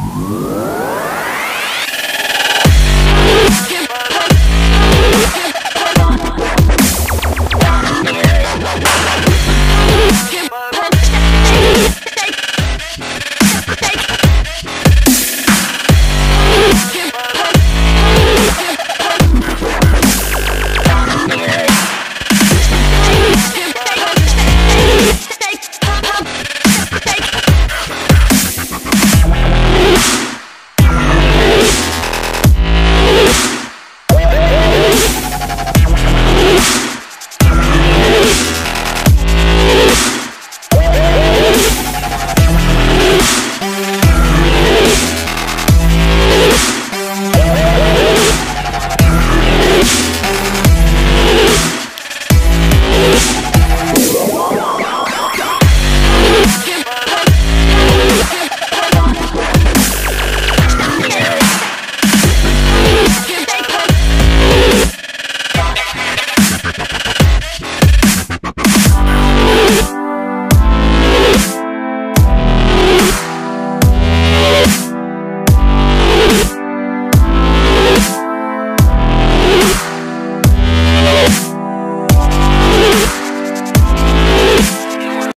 Música